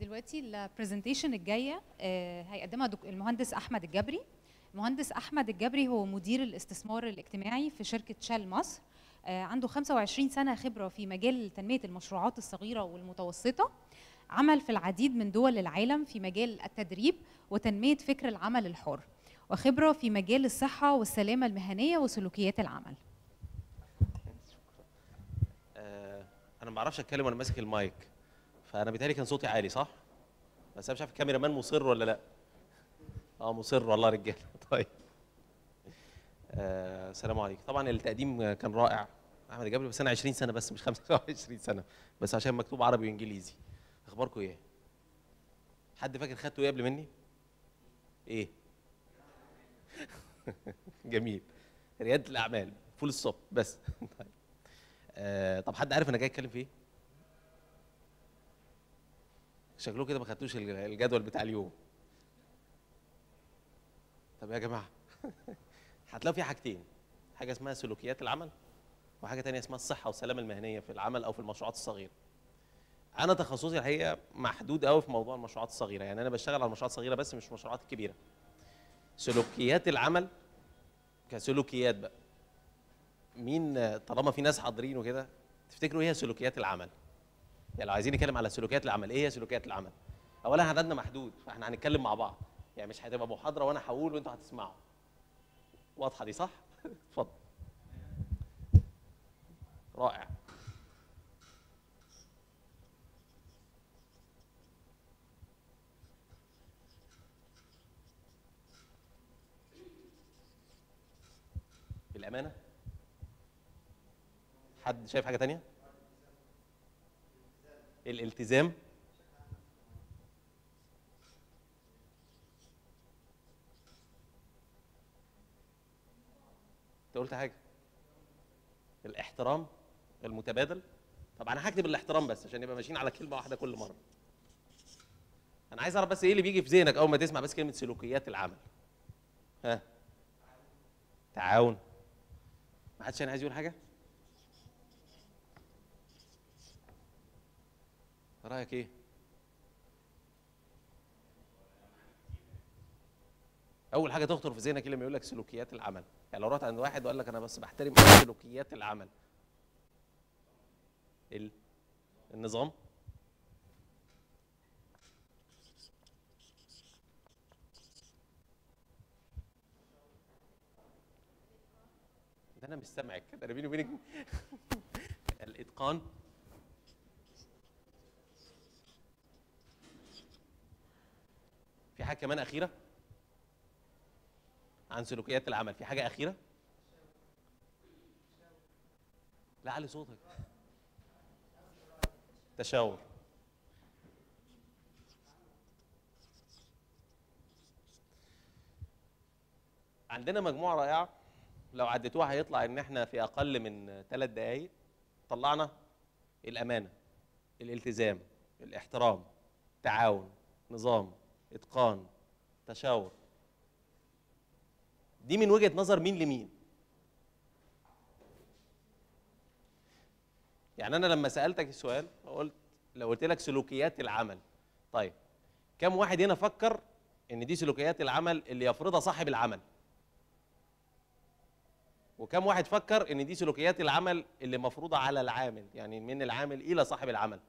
دلوقتي البرزنتيشن الجاية آه، هيقدمها المهندس أحمد الجبري. المهندس أحمد الجبري هو مدير الاستثمار الاجتماعي في شركة شال مصر. آه، عنده 25 سنة خبرة في مجال تنمية المشروعات الصغيرة والمتوسطة. عمل في العديد من دول العالم في مجال التدريب وتنمية فكر العمل الحر وخبرة في مجال الصحة والسلامة المهنية وسلوكيات العمل. آه، أنا ما بعرفش أتكلم وأنا ماسك المايك. فأنا بيتهيألي كان صوتي عالي صح؟ بس أنا مش عارف الكاميرا مان مصر ولا لأ. آه مصر والله رجالة. طيب. آه، عليكم. طبعا التقديم كان رائع. أحمد جابر بس أنا 20 سنة بس مش 25 سنة. بس عشان مكتوب عربي وإنجليزي. أخباركم إيه؟ حد فاكر خدته إيه قبل مني؟ إيه؟ جميل. ريادة الأعمال. فول الصب بس. طيب. آه، طب حد عارف أنا جاي أتكلم في إيه؟ شكله كده ما خدتوش الج- الجدول بتاع اليوم. طب يا جماعة هتلاقوا في حاجتين حاجة اسمها سلوكيات العمل وحاجة تانية اسمها الصحة والسلامة المهنية في العمل أو في المشروعات الصغيرة. أنا تخصصي الحقيقة محدود قوي في موضوع المشروعات الصغيرة يعني أنا بشتغل على المشروعات الصغيرة بس مش المشروعات الكبيرة. سلوكيات العمل كسلوكيات بقى مين طالما في ناس حاضرين وكده تفتكروا إيه هي سلوكيات العمل؟ يعني لو عايزين نتكلم على سلوكيات العمل، إيه هي سلوكيات العمل؟ اولا عددنا محدود فإحنا هنتكلم مع بعض، يعني مش هتبقى محاضرة وأنا هقول وأنتوا هتسمعوا. واضحة دي صح؟ اتفضل. رائع. الامانه حد شايف حاجة تانية الالتزام. انت قلت حاجة. الاحترام المتبادل. طب أنا هكتب الاحترام بس عشان نبقى ماشيين على كلمة واحدة كل مرة. أنا عايز أعرف بس إيه اللي بيجي في ذهنك أول ما تسمع بس كلمة سلوكيات العمل؟ ها؟ تعاون. ما حدش يعني عايز يقول حاجة؟ رأيك إيه؟ أول حاجة تخطر في ذهنك إيه لما يقول لك سلوكيات العمل؟ يعني لو رحت عند واحد وقال لك أنا بس بحترم سلوكيات العمل. ال... النظام؟ ده أنا مش سامعك. ده أنا بيني وبينك الإتقان. في حاجة كمان أخيرة؟ عن سلوكيات العمل في حاجة أخيرة؟ لا علي صوتك. تشاور. عندنا مجموعة رائعة. لو عديتوها هيطلع إن إحنا في أقل من ثلاث دقائق طلعنا الأمانة الالتزام الاحترام تعاون نظام. إتقان تشاور. دي من وجهة نظر مين لمين؟ يعني أنا لما سألتك السؤال قلت لو قلت لك سلوكيات العمل. طيب كم واحد هنا فكر إن دي سلوكيات العمل اللي يفرضها صاحب العمل؟ وكم واحد فكر إن دي سلوكيات العمل اللي مفروضة على العامل يعني من العامل إلى صاحب العمل؟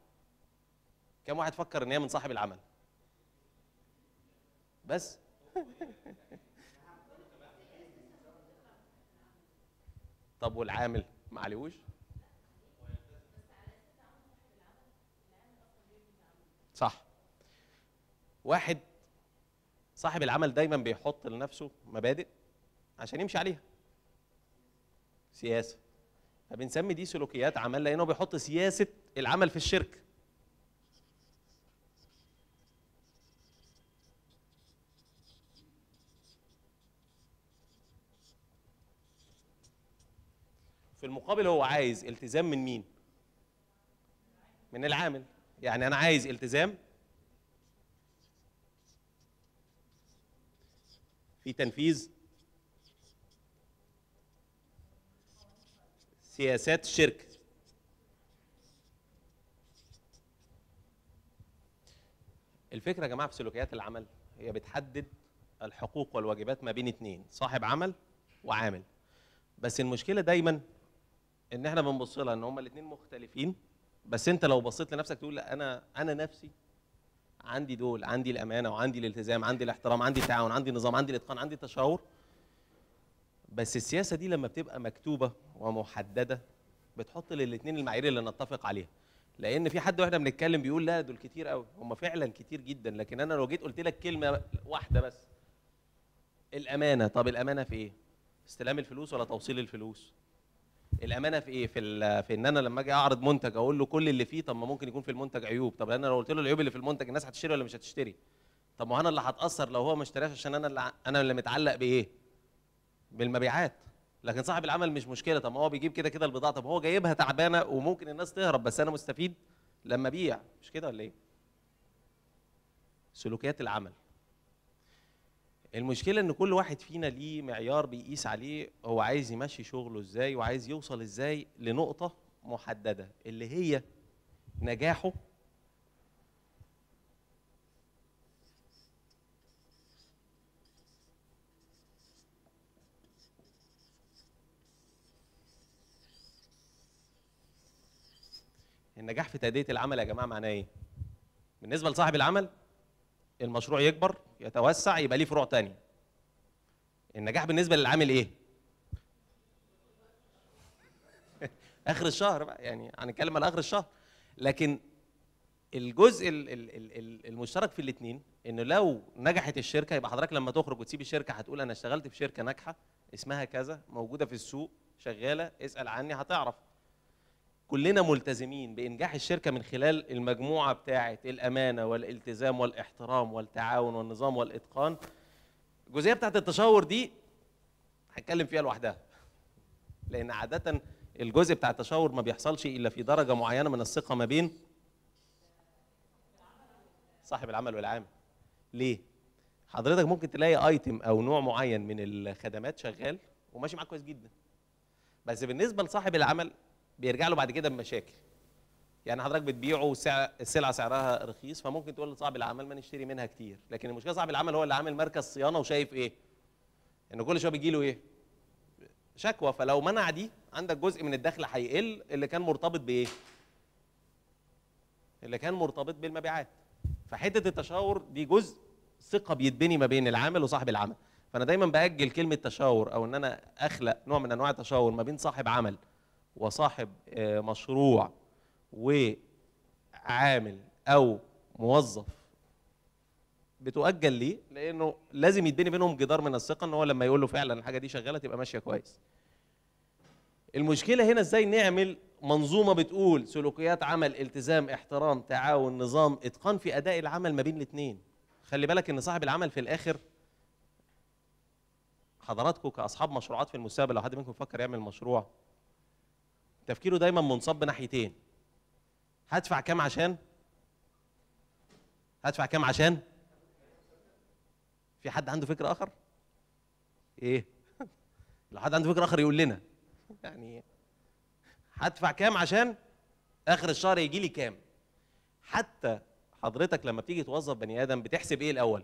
كم واحد فكر إن هي من صاحب العمل؟ بس. طب والعامل؟ ما عليهوش. صح. واحد صاحب العمل دايما بيحط لنفسه مبادئ عشان يمشي عليها. سياسة. فبنسمي دي سلوكيات عمل لأنه بيحط سياسة العمل في الشركة في المقابل هو عايز التزام من مين؟ من العامل. يعني أنا عايز التزام في تنفيذ سياسات الشركة. الفكرة يا جماعة في سلوكيات العمل هي بتحدد الحقوق والواجبات ما بين اتنين صاحب عمل وعامل. بس المشكلة دايما إن إحنا بنبص لها إن هما الاتنين مختلفين بس أنت لو بصيت لنفسك تقول لا أنا أنا نفسي عندي دول عندي الأمانة وعندي الالتزام عندي الاحترام عندي التعاون عندي النظام عندي الإتقان عندي التشاور. بس السياسة دي لما بتبقى مكتوبة ومحددة بتحط للاثنين المعايير اللي نتفق عليها. لأن في حد وإحنا بنتكلم بيقول لا دول كتير قوي هم فعلا كتير جدا. لكن أنا لو جيت قلت لك كلمة واحدة بس الأمانة طب الأمانة في إيه؟ استلام الفلوس ولا توصيل الفلوس؟ الأمانة في إيه؟ في في إن أنا لما أجي أعرض منتج أقول له كل اللي فيه طب ما ممكن يكون في المنتج عيوب. طب أنا لو قلت له العيوب اللي في المنتج الناس هتشتري ولا مش هتشتري؟ طب ما أنا اللي هتأثر لو هو ما اشتراش عشان أنا اللي أنا اللي متعلق بإيه؟ بالمبيعات. لكن صاحب العمل مش مشكلة. طب ما هو بيجيب كده كده البضاعة. طب هو جايبها تعبانة وممكن الناس تهرب بس أنا مستفيد لما أبيع. مش كده ولا إيه؟ سلوكيات العمل. المشكلة إن كل واحد فينا ليه معيار بيقيس عليه هو عايز يمشي شغله إزاي وعايز يوصل إزاي لنقطة محددة اللي هي نجاحه النجاح في تأدية العمل يا جماعة معناه إيه؟ بالنسبة لصاحب العمل المشروع يكبر يتوسع يبقى ليه فروع تانية. النجاح بالنسبة للعامل إيه؟ آخر الشهر بقى يعني هنتكلم على آخر الشهر. لكن الجزء ال- ال- ال- ال- المشترك في الاثنين إنه لو نجحت الشركة يبقى حضرتك لما تخرج وتسيب الشركة هتقول أنا اشتغلت في شركة ناجحة اسمها كذا موجودة في السوق شغالة اسأل عني هتعرف كلنا ملتزمين بإنجاح الشركة من خلال المجموعة بتاعه الأمانة والالتزام والإحترام والتعاون والنظام والإتقان. الجزئية بتاعه التشاور دي هنتكلم فيها لوحدها لأن عادة الجزء بتاع التشاور ما بيحصلش إلا في درجة معينة من الثقة ما بين صاحب العمل والعامل. ليه؟ حضرتك ممكن تلاقي ايتم أو نوع معين من الخدمات شغال وماشي معاك كويس جدا. بس بالنسبة لصاحب العمل بيرجع له بعد كده بمشاكل. يعني حضرتك بتبيعه السلعة سعرها رخيص فممكن تقول لصاحب العمل ما نشتري منها كتير. لكن المشكلة صاحب العمل هو اللي عامل مركز صيانة وشايف إيه. إن كل شوية بيجي له إيه؟ شكوى. فلو منع دي عندك جزء من الدخل هيقل اللي كان مرتبط بإيه؟ اللي كان مرتبط بالمبيعات. فحتة التشاور دي جزء ثقة بيتبني ما بين العامل وصاحب العمل. فأنا دايما بأجل كلمة تشاور أو إن أنا أخلق نوع من أنواع التشاور ما بين صاحب عمل وصاحب آه، مشروع وعامل أو موظف بتؤجل ليه؟ لأنه لازم يتبني بينهم جدار من الثقة إن هو لما يقول له فعلا الحاجة دي شغالة تبقى ماشية كويس. المشكلة هنا إزاي نعمل منظومة بتقول سلوكيات عمل التزام احترام تعاون نظام إتقان في أداء العمل ما بين الاثنين. خلي بالك إن صاحب العمل في الآخر حضراتكم كأصحاب مشروعات في المستقبل لو حد منكم فكر يعمل مشروع تفكيره دايما منصب ناحيتين. هدفع كام عشان؟ هدفع كام عشان؟ في حد عنده فكر آخر؟ إيه؟ لو حد عنده فكر آخر يقول لنا. يعني هدفع كام عشان؟ آخر الشهر يجي لي كام؟ حتى حضرتك لما بتيجي توظف بني آدم بتحسب إيه الأول؟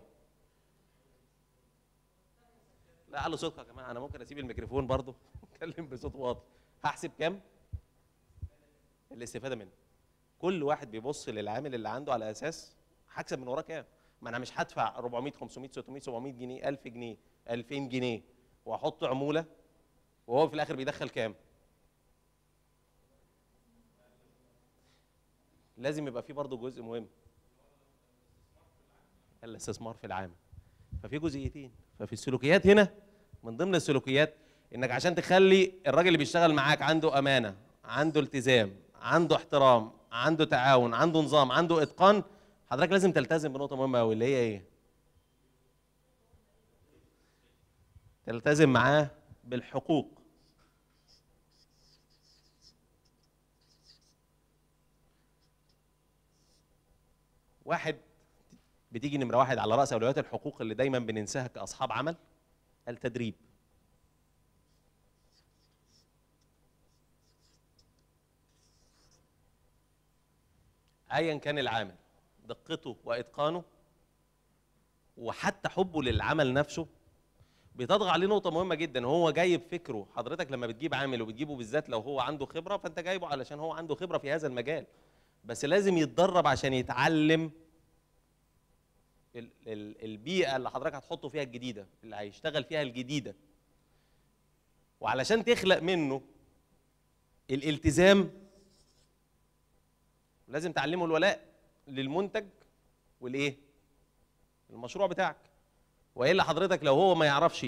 لا علوا صوتكم يا جماعة أنا ممكن أسيب الميكروفون برضه؟ أتكلم بصوت واطي هحسب كام؟ الاستفادة منه. كل واحد بيبص للعامل اللي عنده على أساس هكسب من وراه كام؟ ما أنا مش هدفع 400 500 600 700 جنيه 1000 جنيه 2000 جنيه وأحط عمولة وهو في الآخر بيدخل كام؟ لازم يبقى في برضه جزء مهم. الاستثمار في العامل. ففي جزئيتين. ففي السلوكيات هنا من ضمن السلوكيات إنك عشان تخلي الراجل اللي بيشتغل معاك عنده أمانة عنده التزام عنده احترام عنده تعاون عنده نظام عنده إتقان حضرتك لازم تلتزم بنقطة مهمة قوي اللي هي إيه؟ تلتزم معاه بالحقوق. واحد بتيجي نمرة واحد على راس أولويات الحقوق اللي دايما بننساها كأصحاب عمل التدريب. ايا كان العامل دقته وإتقانه وحتى حبه للعمل نفسه بتطغى عليه نقطة مهمة جدا. هو جايب فكره حضرتك لما بتجيب عامل وبتجيبه بالذات لو هو عنده خبرة فأنت جايبه علشان هو عنده خبرة في هذا المجال. بس لازم يتدرب عشان يتعلم ال- ال- البيئة اللي حضرتك هتحطه فيها الجديدة اللي هيشتغل فيها الجديدة. وعلشان تخلق منه الالتزام لازم تعلمه الولاء للمنتج والايه؟ المشروع بتاعك. والا حضرتك لو هو ما يعرفش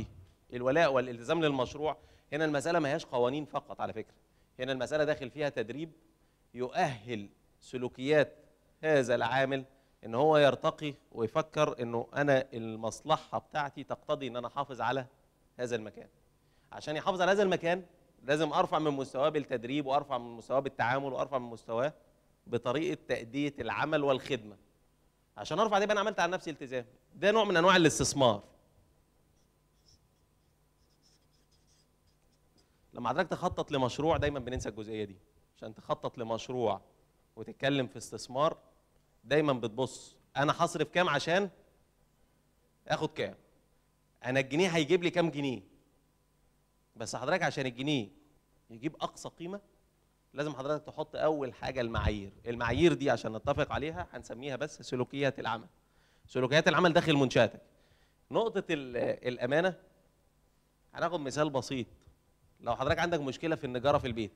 الولاء والالتزام للمشروع هنا المسألة ما هياش قوانين فقط على فكرة. هنا المسألة داخل فيها تدريب يؤهل سلوكيات هذا العامل إن هو يرتقي ويفكر إنه أنا المصلحة بتاعتي تقتضي إن أنا أحافظ على هذا المكان. عشان يحافظ على هذا المكان لازم أرفع من مستواه بالتدريب وأرفع من مستواه بالتعامل وأرفع من مستواه بطريقة تأدية العمل والخدمة. عشان أرفع دي يبقى أنا عملت على نفسي التزام. ده نوع من أنواع الاستثمار. لما حضرتك تخطط لمشروع دايما بننسى الجزئية دي. عشان تخطط لمشروع وتتكلم في استثمار دايما بتبص أنا هصرف كام عشان آخد كام؟ أنا الجنيه هيجيب لي كام جنيه؟ بس حضرتك عشان الجنيه يجيب أقصى قيمة لازم حضرتك تحط أول حاجة المعايير. المعايير دي عشان نتفق عليها هنسميها بس سلوكيات العمل. سلوكيات العمل داخل منشآتك. نقطة ال- الأمانة هناخد مثال بسيط. لو حضرتك عندك مشكلة في النجارة في البيت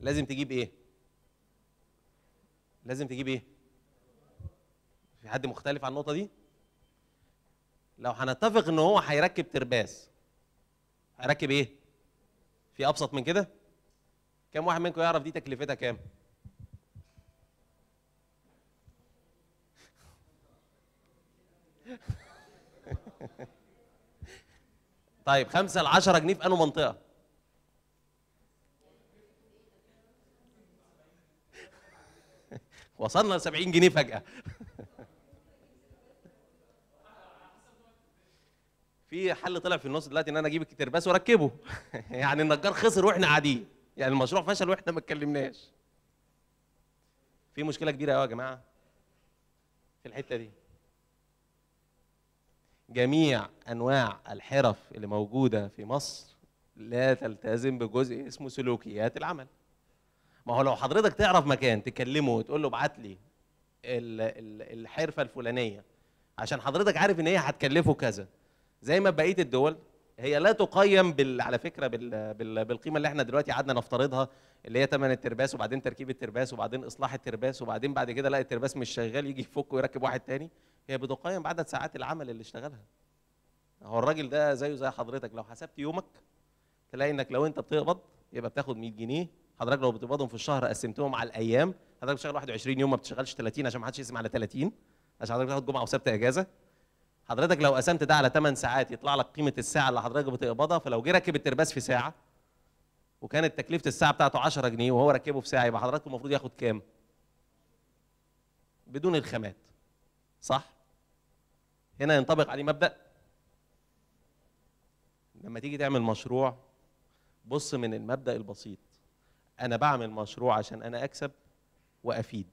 لازم تجيب إيه؟ لازم تجيب إيه؟ في حد مختلف عن النقطة دي؟ لو هنتفق إن هو هيركب ترباس هيركب إيه؟ في أبسط من كده؟ كم واحد منكم يعرف دي تكلفتها كام؟ طيب خمسة ل 10 جنيه في أنهي منطقة؟ وصلنا ل 70 جنيه فجأة. في حل طلع في النص دلوقتي إن أنا أجيب الترباس واركبه يعني النجار خسر وإحنا قاعدين. يعني المشروع فشل وإحنا ما اتكلمناش. في مشكلة كبيرة قوي يا جماعة في الحتة دي. جميع أنواع الحرف اللي موجودة في مصر لا تلتزم بجزء اسمه سلوكيات العمل. ما هو لو حضرتك تعرف مكان تكلمه وتقول له ابعت لي ال- ال- الحرفة الفلانية عشان حضرتك عارف إن هي هتكلفه كذا. زي ما بقية الدول هي لا تقيم بال على فكرة بال... بال... بالقيمة اللي إحنا دلوقتي قعدنا نفترضها اللي هي ثمن الترباس وبعدين تركيب الترباس وبعدين إصلاح الترباس وبعدين بعد كده لا الترباس مش شغال يجي يفك ويركب واحد تاني. هي بتقيم بعدد ساعات العمل اللي اشتغلها. هو الراجل ده زيه زي حضرتك لو حسبت يومك تلاقي إنك لو أنت بتقبض يبقى بتاخد 100 جنيه. حضرتك لو بتقبضهم في الشهر قسمتهم على الأيام حضرتك بتشتغل 21 يوم ما بتشتغلش 30 عشان ما حدش يقسم على 30 عشان حضرتك تاخد جمعة وسبت إجازة. حضرتك لو قسمت ده على 8 ساعات يطلع لك قيمة الساعة اللي حضرتك بتقبضها فلو جه ركب الترباس في ساعة وكانت تكلفة الساعة بتاعته 10 جنيه وهو ركبه في ساعة يبقى حضرتك المفروض ياخد كام؟ بدون الخامات صح؟ هنا ينطبق عليه مبدأ لما تيجي تعمل مشروع بص من المبدأ البسيط أنا بعمل مشروع عشان أنا أكسب وأفيد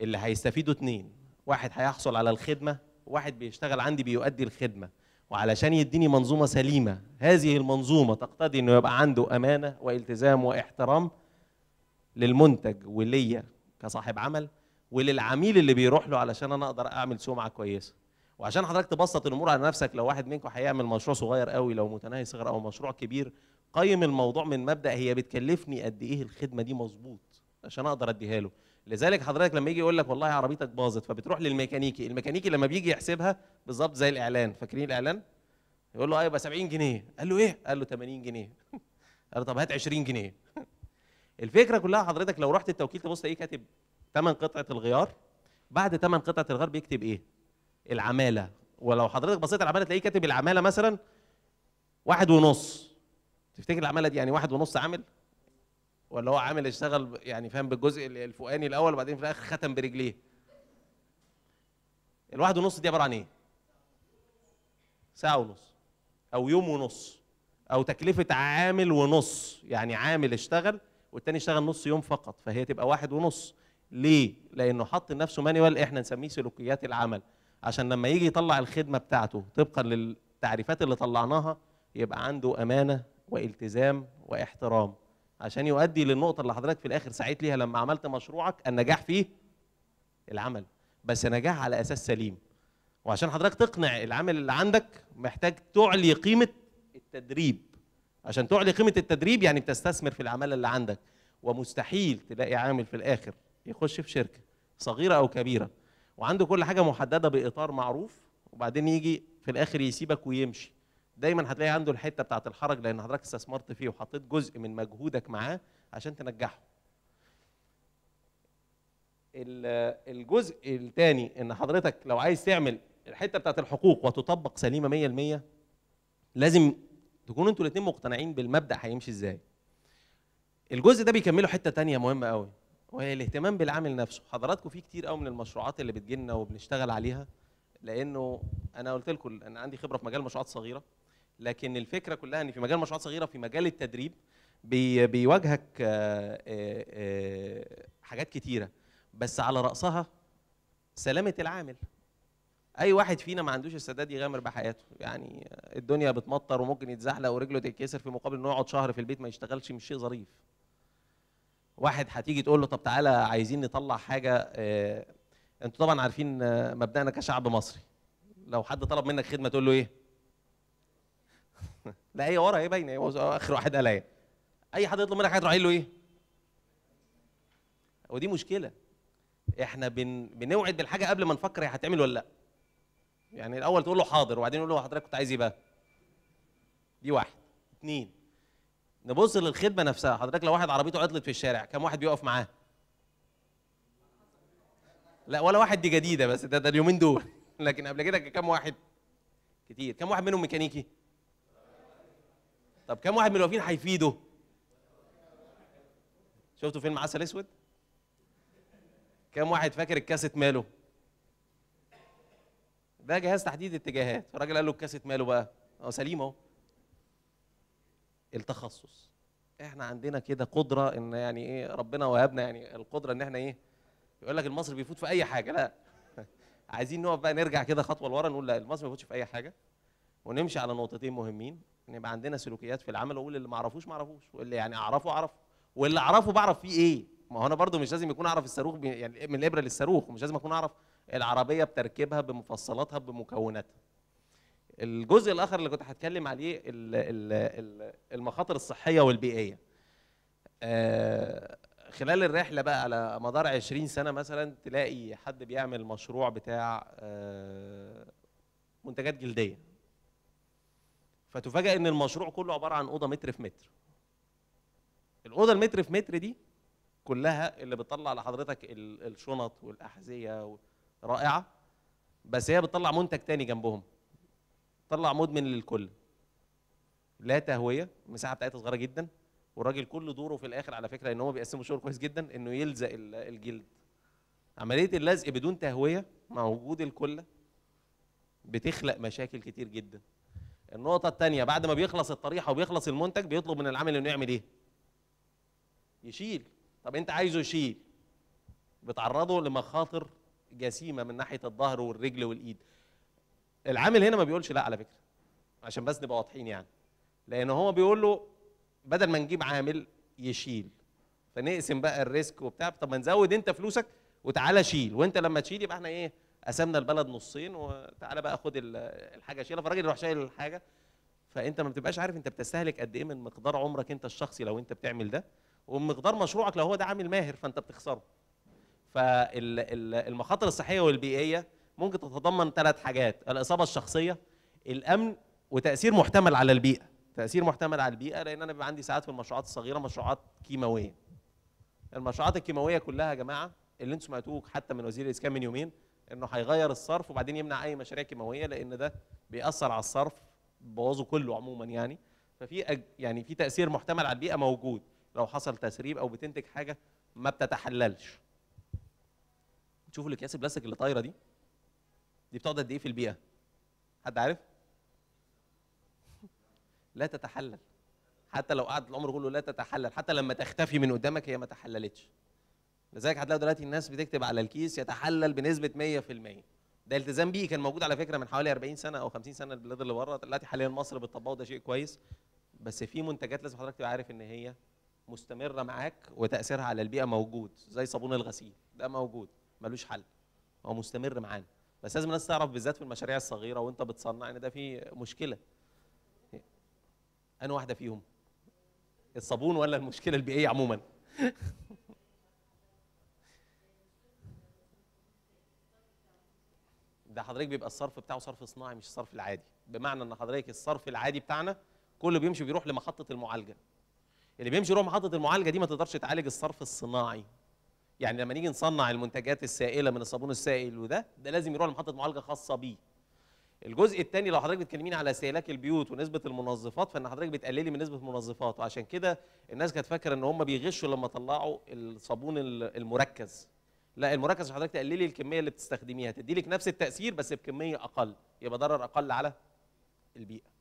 اللي هيستفيدوا اتنين واحد هيحصل على الخدمة واحد بيشتغل عندي بيؤدي الخدمة وعلشان يديني منظومة سليمة هذه المنظومة تقتضي إنه يبقى عنده أمانة والتزام واحترام للمنتج وليا كصاحب عمل وللعميل اللي بيروح له علشان أنا أقدر أعمل سمعة كويسة. وعشان حضرتك تبسط الأمور على نفسك لو واحد منكم هيعمل مشروع صغير قوي لو متناهي صغر أو مشروع كبير قيم الموضوع من مبدأ هي بتكلفني قد إيه الخدمة دي مظبوط عشان أقدر أديها له. لذلك حضرتك لما يجي يقول لك والله عربيتك باظت فبتروح للميكانيكي الميكانيكي لما بيجي يحسبها بالظبط زي الإعلان. فاكرين الإعلان؟ يقول له يبقى 70 جنيه. قال له إيه؟ قال له 80 جنيه. قال له طب هات 20 جنيه. الفكرة كلها حضرتك لو رحت التوكيل تبص تلاقيه كاتب ثمن قطعة الغيار. بعد ثمن قطعة الغيار بيكتب إيه؟ العمالة. ولو حضرتك بصيت العمالة تلاقيه كاتب العمالة مثلا واحد ونص. تفتكر العمالة دي يعني واحد ونص عامل؟ ولا هو عامل اشتغل يعني فاهم بالجزء ال- الفوقاني الأول وبعدين في الآخر ختم برجليه. الواحد ونص دي عبارة عن إيه؟ ساعة ونص أو يوم ونص أو تكلفة عامل ونص. يعني عامل اشتغل والتاني اشتغل نص يوم فقط فهي تبقى واحد ونص. ليه؟ لأنه حط لنفسه مانيوال إحنا نسميه سلوكيات العمل. عشان لما يجي يطلع الخدمة بتاعته طبقا للتعريفات اللي طلعناها يبقى عنده أمانة وإلتزام وإحترام. عشان يؤدي للنقطة اللي حضرتك في الآخر سعيت ليها لما عملت مشروعك النجاح فيه العمل. بس نجاح على أساس سليم. وعشان حضرتك تقنع العامل اللي عندك محتاج تعلي قيمة التدريب. عشان تعلي قيمة التدريب يعني بتستثمر في العماله اللي عندك. ومستحيل تلاقي عامل في الآخر يخش في شركة صغيرة أو كبيرة. وعنده كل حاجة محددة بإطار معروف وبعدين يجي في الآخر يسيبك ويمشي. دايما هتلاقي عنده الحتة بتاعت الحرج لأن حضرتك استثمرت فيه وحطيت جزء من مجهودك معاه عشان تنجحه. ال- الجزء الثاني إن حضرتك لو عايز تعمل الحتة بتاعت الحقوق وتطبق سليمة 100% لازم تكونوا أنتوا الاثنين مقتنعين بالمبدأ هيمشي إزاي. الجزء ده بيكمله حتة تانية مهمة قوي وهي الاهتمام بالعامل نفسه. حضراتكم في كتير قوي من المشروعات اللي بتجيلنا وبنشتغل عليها لأنه أنا قلت لكم أنا عندي خبرة في مجال المشروعات الصغيره لكن الفكرة كلها إن في مجال المشروعات الصغيره في مجال التدريب بي بيواجهك آه، آه، حاجات كتيرة. بس على رأسها سلامة العامل. أي واحد فينا ما عندوش استعداد يغامر بحياته. يعني الدنيا بتمطر وممكن يتزحلق ورجله تتكسر في مقابل إنه يقعد شهر في البيت ما يشتغلش مش شيء ظريف. واحد هتيجي تقول له طب تعالى عايزين نطلع حاجة آه، أنتوا طبعا عارفين مبدأنا كشعب مصري. لو حد طلب منك خدمة تقول له إيه؟ لا هي ورا هي باينة هي آخر واحد قالها إيه؟ أي حد يطلب منك حاجة تروح قايل له إيه؟ ودي مشكلة. إحنا بن... بنوعد بالحاجة قبل ما نفكر هي هتعمل ولا لأ. يعني الأول تقول له حاضر وبعدين يقول له حضرتك كنت عايز إيه بقى؟ دي واحد. اتنين. نبص للخدمة نفسها. حضرتك لو واحد عربيته عطلت في الشارع كم واحد بيقف معاه؟ لا ولا واحد دي جديدة بس ده, ده اليومين دول. لكن قبل كده كم واحد؟ كتير. كم واحد منهم ميكانيكي؟ طب كم واحد من الواقفين هيفيده شفتوا فيلم عسل أسود؟ كم واحد فاكر الكاسيت ماله؟ ده جهاز تحديد اتجاهات. الراجل قال له الكاسيت ماله بقى؟ هو سليم أهو. التخصص. إحنا عندنا كده قدرة إن يعني إيه ربنا وهبنا يعني القدرة إن إحنا إيه يقول لك المصري بيفوت في أي حاجة. لا. عايزين نقف بقى نرجع كده خطوة لورا نقول لا المصري ما بيفوتش في أي حاجة. ونمشي على نقطتين مهمين. إن يبقى عندنا سلوكيات في العمل واقول اللي ما اعرفوش ما اعرفوش واللي يعني أعرفه أعرفه واللي أعرفه بعرف فيه إيه. ما هو أنا برضو مش لازم يكون أعرف الصاروخ يعني من الإبرة للصاروخ ومش لازم أكون أعرف العربية بتركيبها بمفصلاتها بمكوناتها. الجزء الآخر اللي كنت هتكلم عليه ال- ال- ال- المخاطر الصحية والبيئية. آه، خلال الرحلة بقى على مدار 20 سنة مثلا تلاقي حد بيعمل مشروع بتاع آه، منتجات جلدية. فتفاجئ إن المشروع كله عبارة عن أوضة متر في متر. الأوضة المتر في متر دي كلها اللي بتطلع لحضرتك ال- الشنط والأحذية رائعة بس هي بتطلع منتج تاني جنبهم. طلع مدمن للكل. لا تهوية المساحة بتاعتها صغيرة جدا والراجل كل دوره في الآخر على فكرة إن هو بيقسمه شغل كويس جدا إنه يلزق ال- الجلد. عملية اللزق بدون تهوية مع وجود الكله بتخلق مشاكل كتير جدا. النقطة الثانية بعد ما بيخلص الطريحة وبيخلص المنتج بيطلب من العامل إنه يعمل إيه؟ يشيل. طب أنت عايزه يشيل؟ بتعرضه لمخاطر جسيمة من ناحية الظهر والرجل والإيد. العامل هنا ما بيقولش لأ على فكرة عشان بس نبقى واضحين يعني. لأن هو بيقول له بدل ما نجيب عامل يشيل فنقسم بقى الريسك وبتاع. طب ما نزود أنت فلوسك وتعالى شيل. وأنت لما تشيل يبقى إحنا إيه؟ قسمنا البلد نصين وتعالى بقى خد ال- الحاجة شيلها. فالراجل يروح شايل الحاجة. فأنت ما بتبقاش عارف أنت بتستهلك قد إيه من مقدار عمرك أنت الشخصي لو أنت بتعمل ده. ومقدار مشروعك لو هو ده عامل ماهر فأنت بتخسره. فالمخاطر الصحية والبيئية ممكن تتضمن ثلاث حاجات. الإصابة الشخصية الأمن وتأثير محتمل على البيئة. تأثير محتمل على البيئة لأن أنا بيبقى عندي ساعات في المشروعات الصغيرة مشروعات كيماوية. المشروعات الكيماوية كلها يا جماعة اللي أنتم سمعتوه حتى من وزير الإسكان من يومين إنه هيغير الصرف وبعدين يمنع أي مشاريع كيماوية لأن ده بيأثر على الصرف بوظه كله عموما يعني. ففي أج- يعني في تأثير محتمل على البيئة موجود. لو حصل تسريب أو بتنتج حاجة ما بتتحللش. تشوفوا الأكياس البلاستيك اللي طايرة دي. دي بتقعد قد إيه في البيئة؟ حد عارف؟ لا تتحلل. حتى لو قعدت العمر كله لا تتحلل. حتى لما تختفي من قدامك هي ما تحللتش. لذلك هتلاقوا دلوقتي الناس بتكتب على الكيس يتحلل بنسبة 100% ده التزام بيئي كان موجود على فكرة من حوالي 40 سنة أو 50 سنة البلاد اللي بره. دلوقتي حاليا مصر بتطبقه ده شيء كويس. بس في منتجات لازم حضرتك تبقى عارف إن هي مستمرة معاك وتأثيرها على البيئة موجود زي صابون الغسيل. ده موجود ملوش حل. هو مستمر معانا. بس لازم الناس تعرف بالذات في المشاريع الصغيرة وأنت بتصنع إن ده في مشكلة. أنا واحدة فيهم. الصابون ولا المشكلة البيئية عموما؟ ده حضرتك بيبقى الصرف بتاعه صرف صناعي مش الصرف العادي. بمعنى إن حضرتك الصرف العادي بتاعنا كله بيمشي بيروح لمحطة المعالجة. اللي بيمشي يروح محطة المعالجة دي ما تقدرش تعالج الصرف الصناعي. يعني لما نيجي نصنع المنتجات السائلة من الصابون السائل وده ده لازم يروح لمحطة معالجة خاصة بيه. الجزء الثاني لو حضرتك بتكلمين على استهلاك البيوت ونسبة المنظفات فإن حضرتك بتقللي من نسبة المنظفات. وعشان كده الناس كانت فاكرة إن هم بيغشوا لما طلعوا الصابون ال- المركز. لا المركز حضرتك تقللي الكمية اللي بتستخدميها تدي لك نفس التأثير بس بكمية أقل يبقى ضرر أقل على البيئة.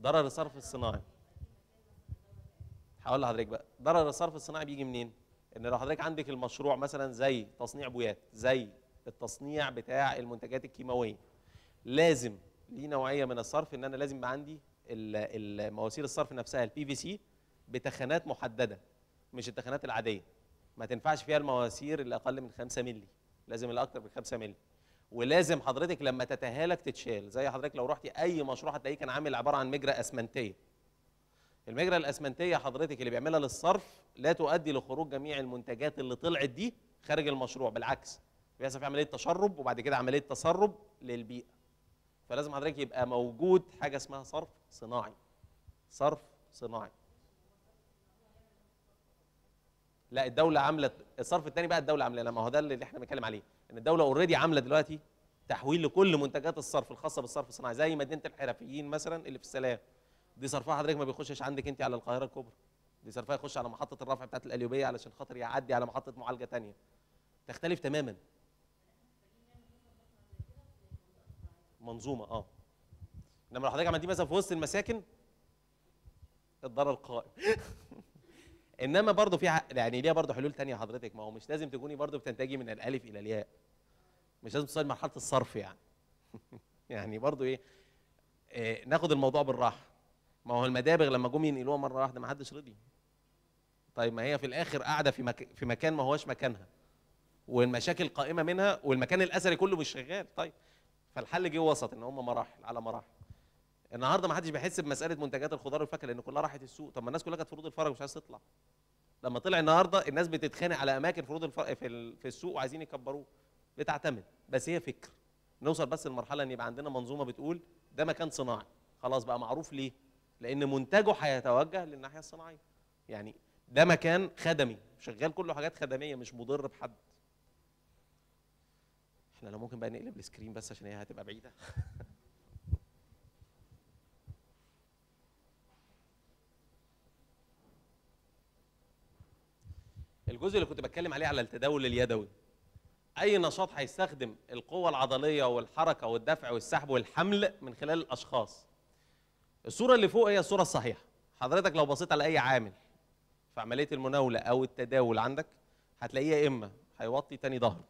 ضرر الصرف الصناعي. هقول لحضرتك بقى ضرر الصرف الصناعي بيجي منين؟ إن لو حضرتك عندك المشروع مثلا زي تصنيع بويات زي التصنيع بتاع المنتجات الكيماوية لازم ليه نوعية من الصرف؟ إن أنا لازم يبقى عندي مواسير الصرف نفسها ال PVC بتخانات محددة. مش التخانات العادية. ما تنفعش فيها المواسير اللي أقل من 5 مللي. لازم اللي أكتر من 5 مللي. ولازم حضرتك لما تتهالك تتشال زي حضرتك لو رحتي أي مشروع هتلاقيه كان عامل عبارة عن مجرى أسمنتية. المجرى الأسمنتية حضرتك اللي بيعملها للصرف لا تؤدي لخروج جميع المنتجات اللي طلعت دي خارج المشروع بالعكس. بيحصل في عملية تشرب وبعد كده عملية تسرب للبيئة. فلازم حضرتك يبقى موجود حاجة اسمها صرف صناعي. صرف صناعي. لا الدولة عاملة الصرف الثاني بقى الدولة عاملة ما هو ده اللي إحنا بنتكلم عليه إن الدولة اوريدي عاملة دلوقتي تحويل لكل منتجات الصرف الخاصة بالصرف الصناعي زي مدينة الحرفيين مثلا اللي في السلام. دي صرفها حضرتك ما بيخشش عندك أنت على القاهرة الكبرى. دي صرفها يخش على محطة الرفع بتاعت القليوبيه علشان خاطر يعدي على محطة معالجة تانية. تختلف تماما. منظومة آه. إنما لو حضرتك عملتيه مثلا في وسط المساكن الضرر قائم إنما برضه في يعني ليها برضه حلول تانية حضرتك ما هو مش لازم تكوني برضه بتنتجي من الألف إلى الياء. مش لازم توصلي لمرحلة الصرف يعني. يعني برضه إيه آه، ناخد الموضوع بالراحة. ما هو المدابغ لما جم ينقلوها مرة واحدة ما حدش رضي. طيب ما هي في الآخر قاعدة في مك... في مكان ما هوش مكانها. والمشاكل قائمة منها والمكان الأثري كله مش شغال. طيب فالحل جه وسط إن هم مراحل على مراحل. النهارده ما حدش بيحس بمسألة منتجات الخضار والفاكهة لأن كلها راحت السوق. طب ما الناس كلها كانت فروض الفرج مش عايز تطلع. لما طلع النهارده الناس بتتخانق على أماكن فروض الفرج في في السوق وعايزين يكبروه. بتعتمد. بس هي فكر. نوصل بس لمرحلة إن يبقى عندنا منظومة بتقول ده مكان صناعي. خلاص بقى معروف ليه؟ لأن منتجه هيتوجه للناحية الصناعية. يعني ده مكان خدمي. شغال كله حاجات خدمية مش مضر بحد. إحنا لو ممكن بقى نقلب السكرين بس عشان هي هتبقى بعيدة. الجزء اللي كنت بتكلم عليه على التداول اليدوي. أي نشاط هيستخدم القوة العضلية والحركة والدفع والسحب والحمل من خلال الأشخاص؟ الصورة اللي فوق هي الصورة الصحيحة. حضرتك لو بصيت على أي عامل في عملية المناولة أو التداول عندك هتلاقيه يا إما هيوطي تاني ظهره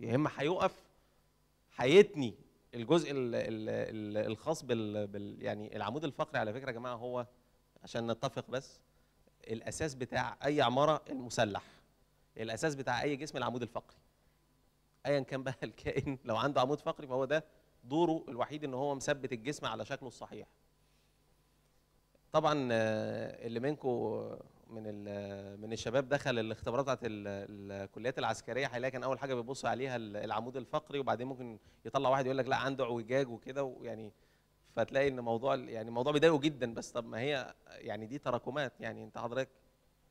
يا إما هيقف هيتني الجزء ال ال ال الخاص بال يعني العمود الفقري على فكرة يا جماعة هو عشان نتفق بس. الأساس بتاع أي عمارة المسلح. الأساس بتاع أي جسم العمود الفقري. ايا كان بقى الكائن لو عنده عمود فقري فهو ده دوره الوحيد إن هو مثبت الجسم على شكله الصحيح. طبعا آه، اللي منكم من ال- من الشباب دخل الاختبارات بتاعت ال- الكليات العسكرية هيلاقي كان أول حاجة بيبص عليها ال- العمود الفقري وبعدين ممكن يطلع واحد يقول لك لا عنده اعوجاج وكده ويعني فتلاقي إن موضوع يعني الموضوع بيضايقه جدا بس طب ما هي يعني دي تراكمات. يعني أنت حضرتك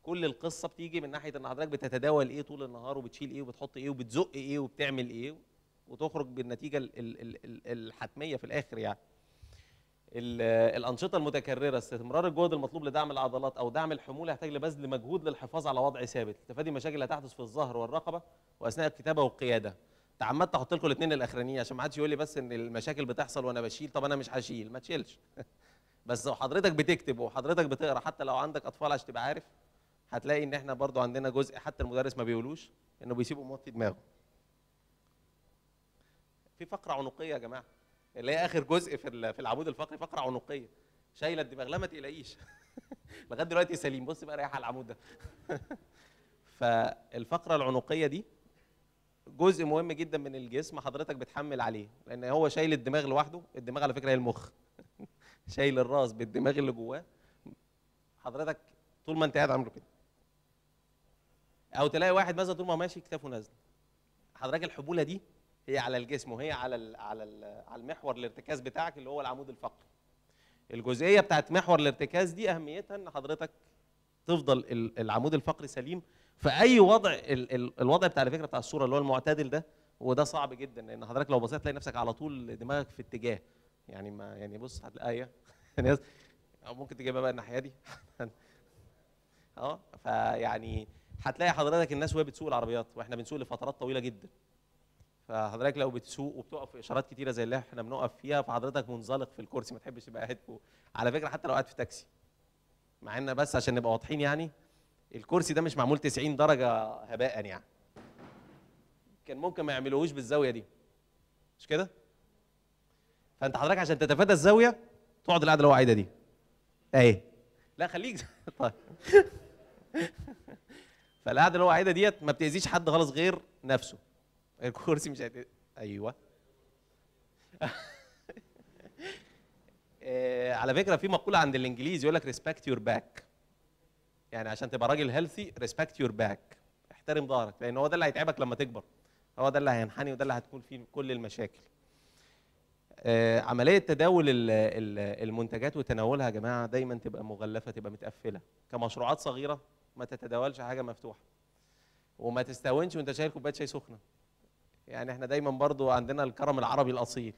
كل القصة بتيجي من ناحية إن حضرتك بتتداول إيه طول النهار وبتشيل إيه وبتحط إيه وبتزق إيه وبتعمل إيه وتخرج بالنتيجة ال- ال- ال- ال- الحتمية في الآخر يعني. ال- الأنشطة المتكررة استثمار الجهد المطلوب لدعم العضلات أو دعم الحمول يحتاج لبذل مجهود للحفاظ على وضع ثابت. تفادي المشاكل اللي هتحدث في الظهر والرقبة وأثناء الكتابة والقيادة. تعمدت أحط لكم الاثنين الاخرانيين عشان ما حدش يقول لي بس ان المشاكل بتحصل وأنا بشيل طب أنا مش هشيل ما تشيلش. بس لو حضرتك بتكتب وحضرتك بتقرا حتى لو عندك اطفال عشان تبقى عارف هتلاقي ان إحنا برضو عندنا جزء حتى المدرس ما بيقولوش انه بيسيبه موطي دماغه. في فقرة عنقية يا جماعة اللي هي آخر جزء في في العمود الفقري فقرة عنقية. شايلة الدماغ لا ما تقلقيش. لغاية دلوقتي سليم. بص بقى رايح على العمود ده. فالفقرة العنقية دي جزء مهم جدا من الجسم حضرتك بتحمل عليه لأن هو شايل الدماغ لوحده الدماغ على فكرة هي المخ. شايل الراس بالدماغ اللي جواه. حضرتك طول ما انت قاعد عامله كده. أو تلاقي واحد مثلا طول ما ماشي كتافه نازله حضرتك الحبولة دي هي على الجسم وهي على ال على ال على المحور الارتكاز بتاعك اللي هو العمود الفقري. الجزئية بتاعت محور الارتكاز دي أهميتها إن حضرتك تفضل ال- العمود الفقري سليم في اي وضع ال ال الوضع بتاع على فكرة بتاع الصورة اللي هو المعتدل ده وده صعب جدا لأن حضرتك لو بصيت تلاقي نفسك على طول دماغك في اتجاه. يعني ما يعني بص هتلاقي آية. يعني أو ممكن تجيبها بقى الناحية دي. آه فيعني هتلاقي حضرتك الناس وهي بتسوق العربيات وإحنا بنسوق لفترات طويلة جدا. فحضرتك لو بتسوق وبتقف في إشارات كتيرة زي اللي إحنا بنقف فيها فحضرتك منزلق في الكرسي ما تحبش تبقى قاعد فوق. على فكرة حتى لو قاعد في تاكسي. مع إن بس عشان نبقى واضحين يعني الكرسي ده مش معمول 90 درجة هباء يعني. كان ممكن ما يعملوهوش بالزاوية دي. مش كده؟ فأنت حضرتك عشان تتفادى الزاوية تقعد القعدة اللي هو قاعدها دي. اهي لا خليك. طيب. فالقعدة اللي هو قاعدها ديت ما بتأذيش حد خالص غير نفسه. الكرسي مش هت... أيوه. آه، على فكرة في مقولة عند الإنجليزي يقول لك respect your back يعني عشان تبقى راجل healthy respect your back احترم ظهرك لأن هو ده اللي هيتعبك لما تكبر. هو ده اللي هينحني وده اللي هتكون فيه كل المشاكل. آه، عملية تداول ال- ال- المنتجات وتناولها يا جماعة دايما تبقى مغلفة تبقى متقفلة. كمشروعات صغيرة ما تتداولش حاجة مفتوحة. وما تستهونش وانت شايل كوباية شاي سخنة. يعني إحنا دايما برضو عندنا الكرم العربي الأصيل.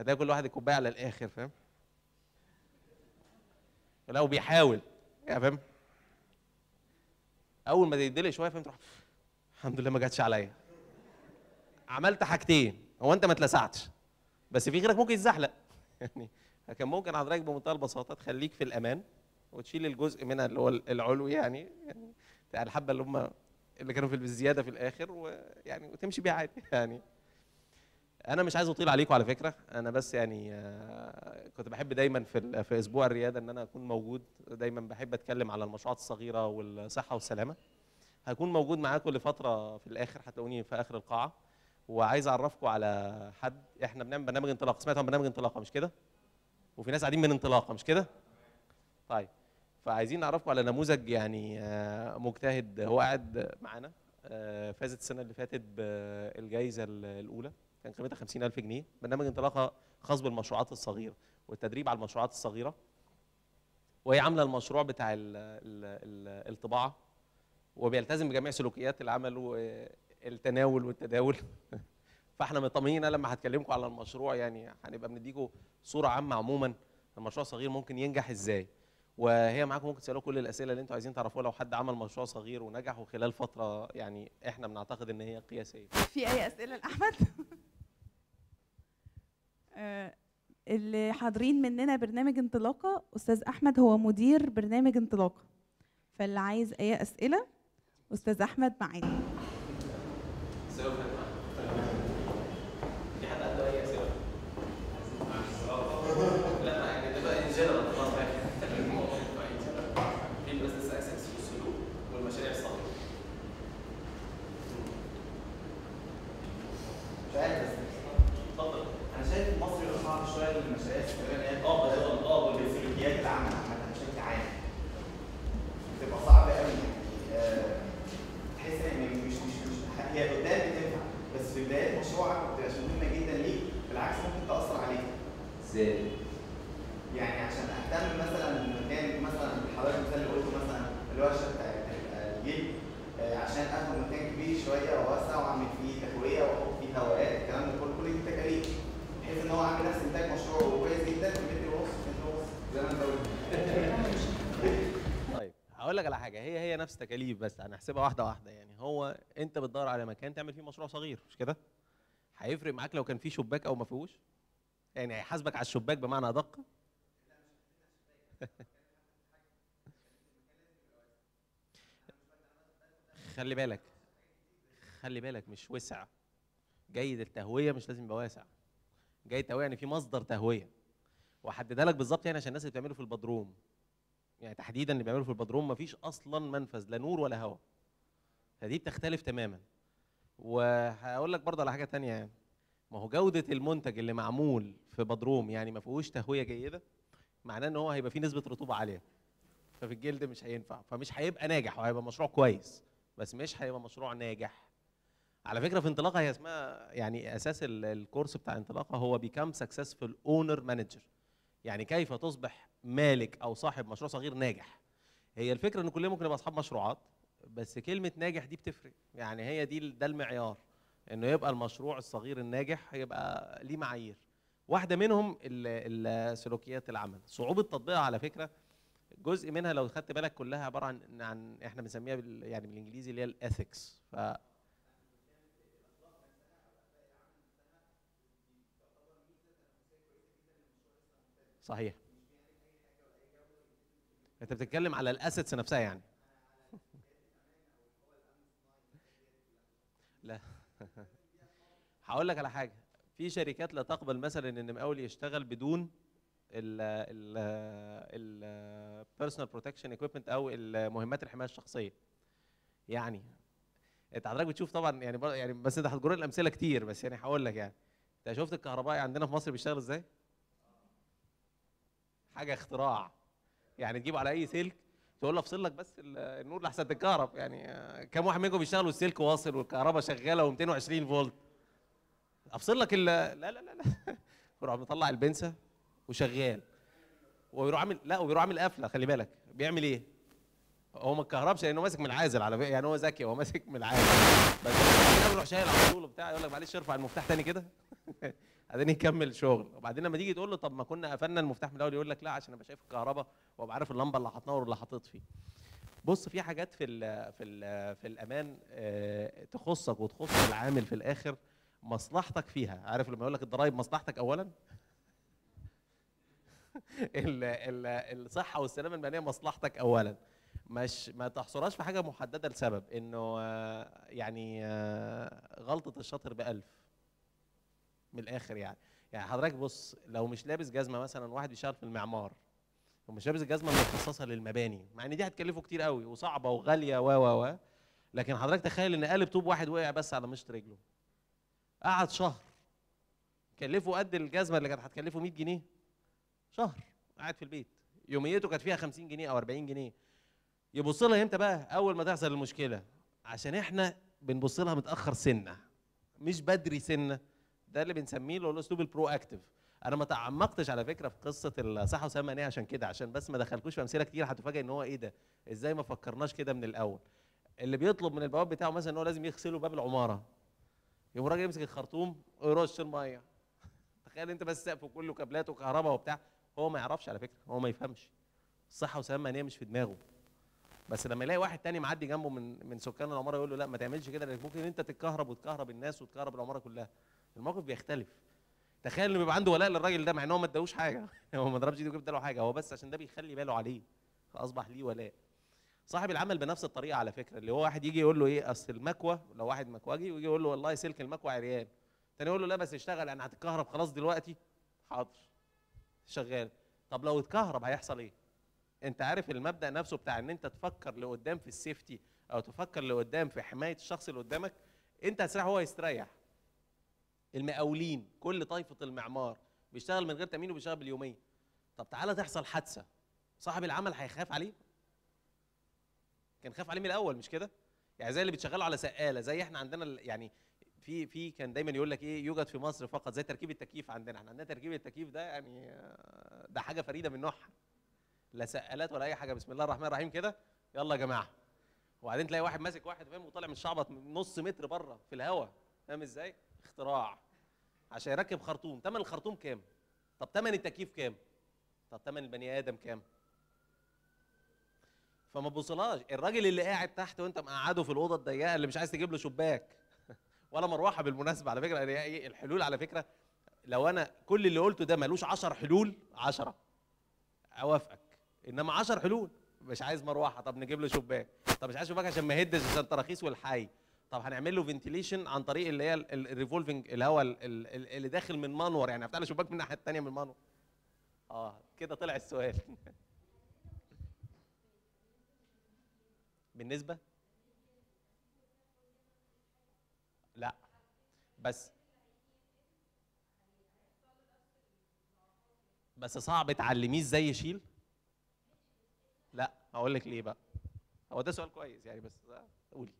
هتلاقي كل واحد الكوبايه على الآخر فاهم؟ لا وبيحاول يعني فاهم؟ أول ما تدلق شوية فاهم تروح الحمد لله ما جاتش عليا. عملت حاجتين. هو أنت ما اتلسعتش. بس في غيرك ممكن يتزحلق. يعني كان ممكن حضرتك بمنتهى البساطة تخليك في الأمان وتشيل الجزء منها اللي هو العلوي يعني يعني الحبة اللي هم اللي كانوا في الزيادة في الآخر ويعني وتمشي بيها عادي. يعني أنا مش عايز أطيل عليكم على فكرة. أنا بس يعني آه، كنت بحب دايما في في أسبوع الريادة إن أنا أكون موجود. دايما بحب أتكلم على المشروعات الصغيرة والصحة والسلامة. هكون موجود معاكم لفتره في الآخر هتلاقوني في آخر القاعة. وعايز أعرفكم على حد إحنا بنعمل برنامج انطلاقه سمعتوا عن برنامج انطلاقه مش كده؟ وفي ناس قاعدين من انطلاقه مش كده؟ طيب فعايزين نعرفكم على نموذج يعني آه، مجتهد. هو قاعد معانا آه، فازت السنة اللي فاتت بالجائزه ال- الأولى. كان قيمتها 50000 جنيه برنامج انطلاقة خاص بالمشروعات الصغيرة والتدريب على المشروعات الصغيرة. وهي عاملة المشروع بتاع ال ال ال الطباعة وبيلتزم بجميع سلوكيات العمل والتناول والتداول. فاحنا مطمئنين لما هتكلمكم على المشروع يعني هنبقى بنديكم صورة عامة عموما المشروع الصغير ممكن ينجح إزاي. وهي معاكم ممكن تسألوا كل الأسئلة اللي أنتوا عايزين تعرفوها لو حد عمل مشروع صغير ونجح وخلال فترة يعني إحنا بنعتقد إن هي قياسية. في أي أسئلة لأحمد؟ اللي حاضرين مننا برنامج انطلاقة أستاذ أحمد هو مدير برنامج انطلاقة. فاللي عايز أي أسئلة أستاذ أحمد معانا في حد عنده اي اسئله؟ لا يعني نبقى in general خلاص في ال business ethics والسلوك والمشاريع الصغيره مش عارف بس اتفضل أنا شايف مصر يبقى صعب شوية للمشاريع الصغيره اللي هي آه بالظبط آه والسلوكيات العامه عامه بشكل عام بتبقى صعبه قوي يعني آه، تحس ان مش مش مش هي قدام بتنفع بس في بدايه مشروعك ما بتبقاش مهمه جدا ليك بالعكس ممكن تاثر عليك إزاي؟ يعني عشان اهتم مثلا بمكان مثلا حضرتك المثال اللي قلته مثلا الورشه بتاعت الجيل آه، عشان اخد مكان كبير شوية واوسع واعمل فيه تهويه واحط فيه هواءات الكلام ده كله كل دي تكاليف بحيث ان هو عامل نفس انتاج مشروع كويس جدا في متر ونص متر ونص زي ما انت قلت طيب هقول لك على حاجة هي هي نفس تكاليف بس هنحسبها واحدة واحدة يعني. هو أنت بتدور على مكان تعمل فيه مشروع صغير مش كده؟ هيفرق معاك لو كان فيه شباك أو ما فيهوش؟ يعني هيحاسبك على الشباك بمعنى أدق؟ خلي بالك خلي بالك مش وسع. جيد التهوية مش لازم يبقى واسع. جيد التهوية يعني في مصدر تهوية. وأحددها لك بالظبط يعني عشان الناس اللي بتعمله في البدروم. يعني تحديدا اللي بيعملوا في البدروم مفيش أصلا منفذ لا نور ولا هواء. فدي بتختلف تماما. وهقول لك برضه على حاجة تانية يعني. ما هو جودة المنتج اللي معمول في بدروم يعني ما فيهوش تهوية جيدة معناه إن هو هيبقى فيه نسبة رطوبة عالية. ففي الجلد مش هينفع. فمش هيبقى ناجح وهيبقى مشروع كويس بس مش هيبقى مشروع ناجح. على فكرة في انطلاقة هي اسمها يعني أساس ال- الكورس بتاع انطلاقة هو become successful owner manager يعني كيف تصبح مالك أو صاحب مشروع صغير ناجح. هي الفكرة إن كلنا ممكن نبقى أصحاب مشروعات بس كلمة ناجح دي بتفرق. يعني هي دي ده المعيار. إنه يبقى المشروع الصغير الناجح هيبقى ليه معايير. واحدة منهم سلوكيات العمل. صعوبة تطبيقها على فكرة جزء منها لو خدت بالك كلها عبارة عن عن إحنا بنسميها بال يعني بالإنجليزي اللي هي الاثكس ف صحيح. انت بتتكلم على الأسيتس نفسها يعني. لا. هقول لك على حاجة. في شركات لا تقبل مثلا إن مقاول يشتغل بدون ال ال ال personal protection equipment أو المهمات الحماية الشخصية. يعني أنت حضرتك بتشوف طبعا يعني يعني بس أنت هتجر الأمثلة كتير بس يعني هقول لك يعني. أنت شفت الكهربائي عندنا في مصر بيشتغل إزاي؟ حاجة اختراع. يعني تجيبه على أي سلك تقول له أفصل لك بس ال- النور لحسن تتكهرب يعني كم واحد منكم بيشتغل والسلك واصل والكهرباء شغالة و220 فولت. أفصل لك ال لا لا لا لا. يروح مطلع البنسة وشغال. ويروح عامل لا ويروح عامل قفلة خلي بالك. بيعمل إيه؟ هو ما اتكهربش لأنه ماسك من العازل على فكرة. يعني هو ذكي هو ماسك من العازل. بس يروح شايل على طول وبتاع يقول لك معلش ارفع المفتاح تاني كده. بعدين يكمل شغل. وبعدين لما تيجي تقول له طب ما كنا قفلنا المفتاح من الأول يقول لك لا عشان ابقى شايف الكهرباء وأبقى عارف اللمبة اللي هتنور واللي هتطفي بص في حاجات في ال في ال في الأمان آه، تخصك وتخص العامل في الآخر مصلحتك فيها. عارف لما يقول لك الضرايب مصلحتك اولا؟ ال- ال- الصحة والسلامة الماليه مصلحتك اولا. مش ما تحصرهاش في حاجة محددة لسبب إنه آه، يعني آه، غلطة الشاطر بألف. من الآخر يعني. يعني حضرتك بص لو مش لابس جزمة مثلا واحد بيشتغل في المعمار ومش لابس الجزمه المخصصه للمباني مع إن دي هتكلفه كتير قوي وصعبة وغالية و و و لكن حضرتك تخيل إن قالب طوب واحد وقع بس على مشط رجله. قعد شهر. كلفه قد الجزمة اللي كانت هتكلفه 100 جنيه. شهر. قاعد في البيت. يوميته كانت فيها 50 جنيه أو 40 جنيه. يبص لها إمتى بقى؟ أول ما تحصل المشكلة. عشان إحنا بنبص لها متأخر سنة. مش بدري سنة. ده اللي بنسميه اللي هو الأسلوب ال proactive أنا ما تعمقتش على فكرة في قصة الصحة والسلامه المهنيه عشان كده عشان بس ما دخلكوش في أمثلة كتير هتفاجئ إن هو إيه ده؟ إزاي ما فكرناش كده من الأول؟ اللي بيطلب من البواب بتاعه مثلا إن هو لازم يغسلوا باب العمارة. يقوم الراجل يمسك الخرطوم ويرش المية. تخيل أنت بس سقف كله كابلات وكهرباء وبتاع. هو ما يعرفش على فكرة هو ما يفهمش. الصحة والسلامه المهنيه مش في دماغه. بس لما يلاقي واحد تاني معدي جنبه من من سكان العمارة يقول له لا ما تعملش كده لأنك ممكن أنت تتكهرب وتكهرب الناس وتكهرب العمارة كلها. الموقف بيختلف. تخيل إنه بيبقى عنده ولاء للراجل ده مع إن هو ما اداهوش حاجة. هو ما ضربش إيده وجاب له حاجة. هو بس عشان ده بيخلي باله عليه. فأصبح ليه ولاء. صاحب العمل بنفس الطريقة على فكرة. اللي هو واحد يجي يقول له إيه أصل المكوه لو واحد مكواجي ويجي يقول له والله سلك المكوه عريان. تاني يقول له لا بس اشتغل يعني هتتكهرب خلاص دلوقتي؟ حاضر. شغال. طب لو اتكهرب هيحصل إيه؟ أنت عارف المبدأ نفسه بتاع إن أنت تفكر لقدام في السيفتي أو تفكر لقدام في حماية الشخص اللي قدامك؟ أنت هتستريح هو يستريح. المقاولين كل طائفة المعمار بيشتغل من غير تأمين وبيشتغل باليوميه طب تعالى تحصل حادثة صاحب العمل هيخاف عليه؟ كان خاف عليه من الأول مش كده؟ يعني زي اللي بتشغله على سقالة زي إحنا عندنا يعني في في كان دايما يقول لك إيه يوجد في مصر فقط زي تركيب التكييف عندنا. إحنا عندنا تركيب التكييف ده يعني آه، ده حاجة فريدة من نوعها. لا سقالات ولا أي حاجة بسم الله الرحمن الرحيم كده يلا يا جماعة. وبعدين تلاقي واحد ماسك واحد فاهم؟ وطالع من الشعبط نص متر بره في الهواء فاهم إزاي؟ اختراع عشان يركب خرطوم. ثمن الخرطوم كام؟ طب ثمن التكييف كام؟ طب ثمن البني آدم كام؟ فما تبصلهاش الراجل اللي قاعد تحت وانت مقعده في الأوضة الضيقة اللي مش عايز تجيب له شباك ولا مروحة بالمناسبة على فكرة. يعني الحلول على فكرة لو أنا كل اللي قلته ده ملوش 10 حلول 10 أوافقك. إنما 10 حلول. مش عايز مروحة. طب نجيب له شباك. طب مش عايز شباك عشان ما يهدش عشان تراخيص والحي. طب هنعمل له ventilation عن طريق اللي هي ال revolving الهواء ال- ال- ال- اللي داخل من منور يعني. هفتح له شباك من الناحيه الثانية من المنور آه كده طلع السؤال. بالنسبة؟ لا. بس. بس صعب تعلميه إزاي يشيل؟ لا. هقول لك ليه بقى. هو ده سؤال كويس يعني بس قولي.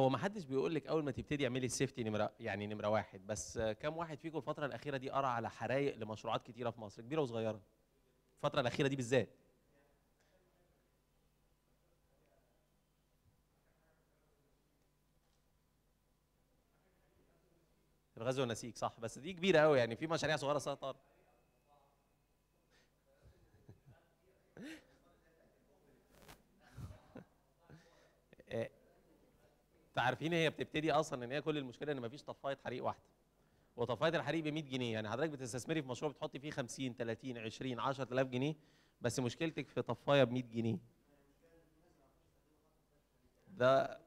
هو ما حدش بيقول لك أول ما تبتدي اعملي السيفتي نمره يعني نمرة واحد بس كم واحد فيكم الفترة الأخيرة دي قرأ على حرايق لمشروعات كتيرة في مصر؟ كبيرة وصغيرة. الفترة الأخيرة دي بالذات. الغزو والنسيج صح بس دي كبيرة قوي يعني في مشاريع صغيرة سيطر عارفين هي بتبتدي أصلا إن هي كل المشكلة إن مفيش طفاية حريق واحدة. وطفاية الحريق ب 100 جنيه. يعني حضرتك بتستثمري في مشروع بتحطي فيه 50 30 20 10000 جنيه بس مشكلتك في طفاية ب 100 جنيه. ده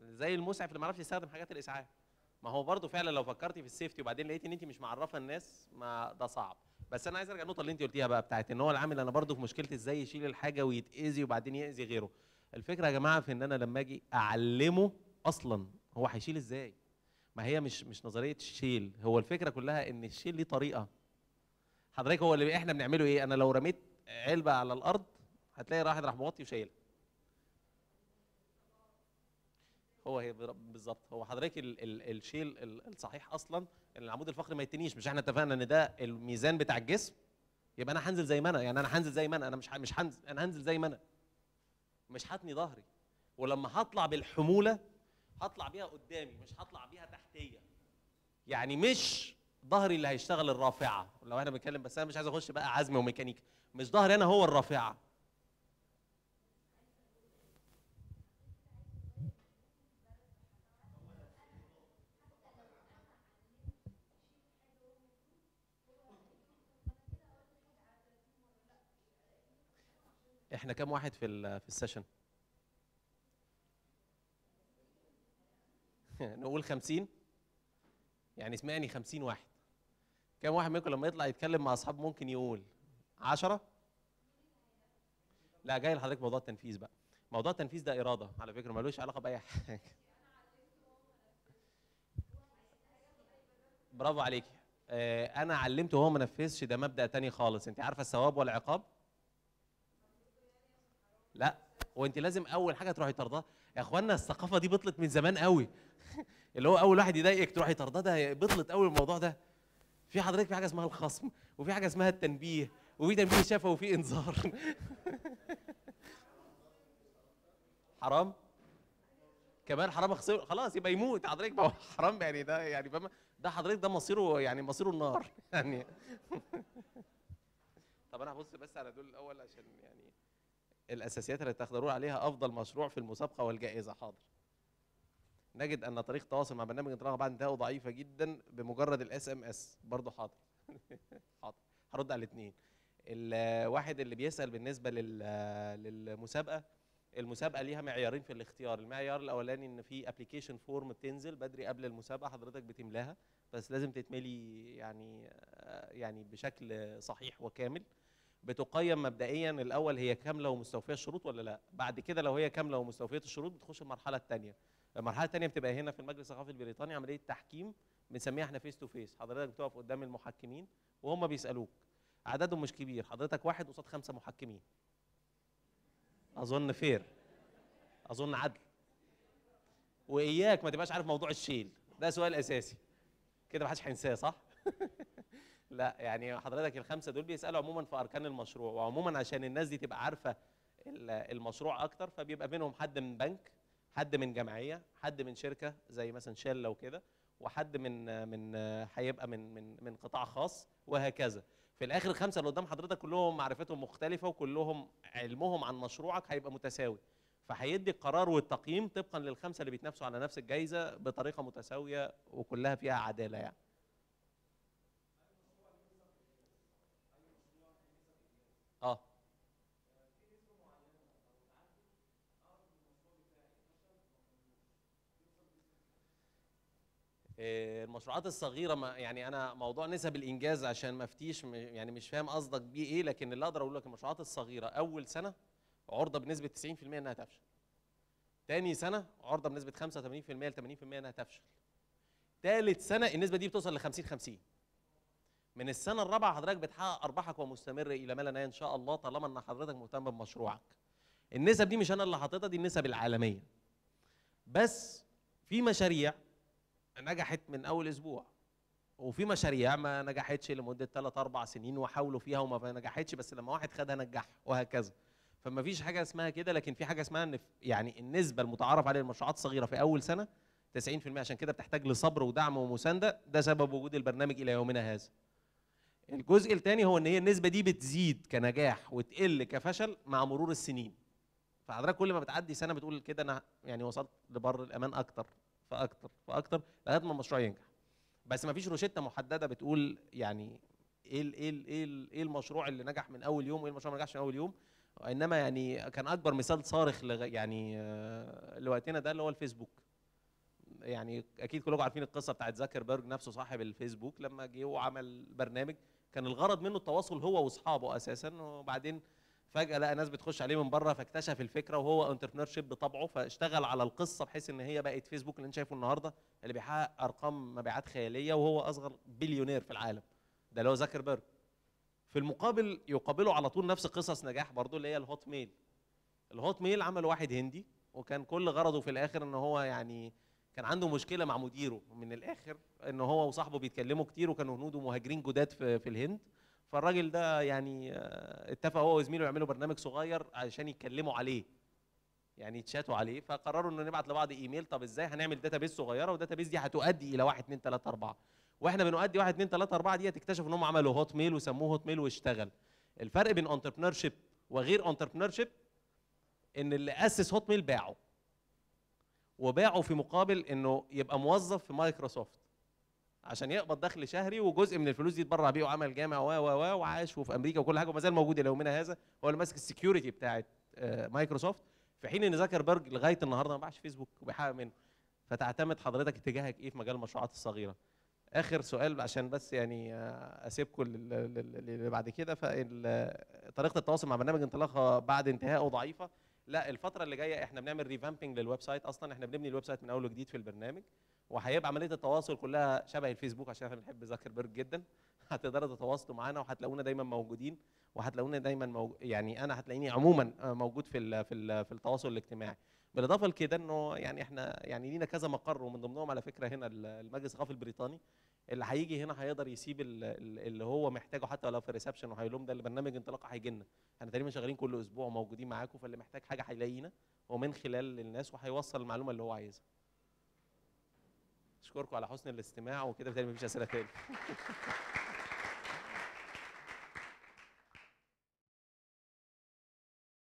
زي المسعف اللي ما يعرفش يستخدم حاجات الإسعاف. ما هو برضه فعلا لو فكرتي في السيفتي وبعدين لقيتي إن انت مش معرفة الناس ما ده صعب. بس أنا عايز أرجع النقطة اللي انت قلتيها بقى بتاعت إن هو العامل أنا برضه في مشكله إزاي يشيل الحاجة ويتأذي وبعدين يأذي غيره. الفكرة يا جماعة في إن أنا لما أجي أعلمه أصلا هو هيشيل إزاي؟ ما هي مش مش نظرية الشيل هو الفكرة كلها إن الشيل ليه طريقة. حضرتك هو اللي إحنا بنعمله إيه؟ أنا لو رميت علبة على الأرض هتلاقي واحد راح موطي وشايلها. هو هي بالظبط. هو حضرتك ال ال الشيل ال- الصحيح أصلا إن العمود الفقري ما يتنيش. مش إحنا اتفقنا إن ده الميزان بتاع الجسم؟ يبقى أنا هنزل زي ما أنا. يعني أنا هنزل زي ما أنا. أنا مش مش هنزل أنا هنزل زي ما أنا. مش هتني ظهري. ولما هطلع بالحمولة هطلع بيها قدامي مش هطلع بيها تحتية. يعني مش ظهري اللي هيشتغل الرافعة. لو إحنا بنتكلم بس أنا مش عايز أخش بقى عزم وميكانيكا. مش ظهري أنا هو الرافعة. إحنا كام واحد في في السيشن نقول 50 يعني سمعني 50 واحد. كام واحد منكم لما يطلع يتكلم مع اصحابه ممكن يقول 10 لا جاي لحضرتك موضوع التنفيذ بقى. موضوع التنفيذ ده إرادة على فكرة ملوش علاقة بأي حاجة. برافو عليكي. آه أنا علمته وهو ما نفذش ده مبدأ تاني خالص. أنت عارفة الثواب والعقاب؟ لا وانت لازم أول حاجة تروحي طرداه. يا إخوانا الثقافة دي بطلت من زمان قوي اللي هو أول واحد يضايقك تروحي طرداه ده بطلت قوي الموضوع ده. في حضرتك في حاجة اسمها الخصم وفي حاجة اسمها التنبيه وفي تنبيه شفوي وفي إنذار. حرام؟ كمان حرام اخسر خلاص يبقى يموت. حضرتك ما هو حرام يعني ده يعني فاهمة؟ ده حضرتك ده مصيره يعني مصيره النار. يعني. طب أنا هبص بس على دول الأول عشان يعني الأساسيات اللي تقدرون عليها أفضل مشروع في المسابقة والجائزة. حاضر. نجد أن طريقه التواصل مع برنامج انطلاقه بعد انتهائه ضعيفه جدا بمجرد ال SMS برضه حاضر. حاضر. هرد على الاثنين. الواحد اللي بيسأل بالنسبة لل للمسابقة المسابقة ليها معيارين في الاختيار. المعيار الأولاني إن في application form بتنزل بدري قبل المسابقة حضرتك بتملأها بس لازم تتملي يعني يعني بشكل صحيح وكامل. بتقيم مبدئيا الأول هي كاملة ومستوفية الشروط ولا لا؟ بعد كده لو هي كاملة ومستوفية الشروط بتخش المرحلة الثانية المرحلة الثانية بتبقى هنا في المجلس الثقافي البريطاني عملية تحكيم بنسميها إحنا face to face حضرتك بتقف قدام المحكمين وهم بيسألوك. عددهم مش كبير. حضرتك واحد قصاد خمسة محكمين. أظن fair أظن عدل. وإياك ما تبقاش عارف موضوع الشيل. ده سؤال أساسي. كده ما حدش هينساه صح؟ لا يعني حضرتك الخمسة دول بيسألوا عموما في أركان المشروع وعموما عشان الناس دي تبقى عارفة ال- المشروع أكتر فبيبقى بينهم حد من بنك حد من جمعية حد من شركة زي مثلا شيل أو كده وحد من من هيبقى من من من قطاع خاص وهكذا. في الآخر الخمسة اللي قدام حضرتك كلهم معرفتهم مختلفة وكلهم علمهم عن مشروعك هيبقى متساوي. فهيدي القرار والتقييم طبقا للخمسة اللي بيتنافسوا على نفس الجائزه بطريقة متساوية وكلها فيها عدالة يعني. المشروعات الصغيرة ما يعني أنا موضوع نسب الإنجاز عشان ما افتيش يعني مش فاهم قصدك بيه إيه لكن اللي أقدر أقول لك المشروعات الصغيرة أول سنة عرضة بنسبة 90% إنها تفشل. تاني سنة عرضة بنسبة 85% ل 80% إنها تفشل. تالت سنة النسبة دي بتوصل ل 50 50 من السنة الرابعة حضرتك بتحقق أرباحك ومستمر إلى ما لا نهاية إن شاء الله طالما إن حضرتك مهتم بمشروعك. النسب دي مش أنا اللي حاططها دي النسب العالمية. بس في مشاريع نجحت من أول أسبوع. وفي مشاريع ما نجحتش لمدة 3 4 سنين وحاولوا فيها وما نجحتش بس لما واحد خدها نجحها وهكذا. فما فيش حاجة اسمها كده لكن في حاجة اسمها إن يعني النسبة المتعارف عليها للمشروعات الصغيرة في أول سنة 90% عشان كده بتحتاج لصبر ودعم ومساندة. ده سبب وجود البرنامج إلى يومنا هذا. الجزء الثاني هو إن هي النسبة دي بتزيد كنجاح وتقل كفشل مع مرور السنين. فحضرتك كل ما بتعدي سنة بتقول كده أنا يعني وصلت لبر الأمان أكتر. فأكتر فأكتر لغاية ما المشروع ينجح. بس ما فيش روشتة محددة بتقول يعني إيه إيه ال إيه, ال المشروع اللي نجح من أول يوم وايه المشروع اللي ما نجحش من أول يوم. إنما يعني كان أكبر مثال صارخ لغ يعني آه، لوقتنا ده اللي هو الفيسبوك. يعني أكيد كلكم عارفين القصة بتاعت زاكربيرج نفسه صاحب الفيسبوك لما جه وعمل برنامج. كان الغرض منه التواصل هو وأصحابه أساسا وبعدين فجأة لقى ناس بتخش عليه من بره فاكتشف الفكرة وهو entrepreneurship بطبعه فاشتغل على القصة بحيث إن هي بقت فيسبوك اللي أنت شايفه النهارده اللي بيحقق أرقام مبيعات خيالية وهو أصغر بليونير في العالم. ده اللي هو زاكربيرج. في المقابل يقابله على طول نفس قصص نجاح برضه اللي هي الهوت ميل. الهوت ميل عمل واحد هندي وكان كل غرضه في الآخر إن هو يعني كان عنده مشكلة مع مديره. من الآخر إن هو وصاحبه بيتكلموا كتير وكانوا هنود ومهاجرين جداد في, في الهند. فالراجل ده يعني آه، اتفق هو وزميله يعملوا برنامج صغير عشان يتكلموا عليه يعني يتشاتوا عليه. فقرروا انه نبعت لبعض إيميل طب إزاي هنعمل database صغيرة؟ وال database دي هتؤدي إلى 1 2 3 4 وإحنا بنؤدي 1 2 3 4 دي اكتشفوا إن هم عملوا هوت ميل وسموه هوت ميل واشتغل. الفرق بين entrepreneurship وغير entrepreneurship إن اللي أسس هوت ميل باعه. وباعه في مقابل إنه يبقى موظف في مايكروسوفت عشان يقبض دخل شهري وجزء من الفلوس دي يتبرع بيه وعمل جامع و و و وعاش وفي أمريكا وكل حاجة. وما زال موجود إلى يومنا هذا. هو اللي ماسك ال security بتاعت آه، مايكروسوفت. في حين إن زاكربرج لغاية النهارده ما باعش فيسبوك وبيحقق منه. فتعتمد حضرتك اتجاهك إيه في مجال المشروعات الصغيرة؟ آخر سؤال عشان بس يعني آه، أسيبكم لل- لل- اللي بعد كده. فطريقه التواصل مع برنامج انطلاقة بعد انتهائه ضعيفة. لا الفترة اللي جاية إحنا بنعمل revamping لل website أصلا. إحنا بنبني ال website من أول وجديد في البرنامج. وهيبقى عملية التواصل كلها شبه الفيسبوك عشان إحنا بنحب زاكربيرج جدا هتقدروا تتواصلوا معانا وهتلاقونا دايما موجودين وهتلاقونا دايما موج... يعني أنا هتلاقيني عموما موجود في. في. في التواصل الاجتماعي بالإضافة لكده إنه يعني إحنا يعني لينا كذا مقر ومن ضمنهم على فكرة هنا ال- المجلس الثقافي البريطاني اللي هيجي هنا هيقدر يسيب ال- ال- اللي هو محتاجه حتى لو في الريسبشن وهيقول ده البرنامج انطلاقة هيجي لنا إحنا تقريبا شغالين كل أسبوع موجودين معاكم فاللي محتاج حاجة هيلاقينا ومن خلال الناس وهيوصل المعلومة اللي هو عايزها اشكركم على حسن الاستماع وكده بالتالي مفيش أسئلة تاني.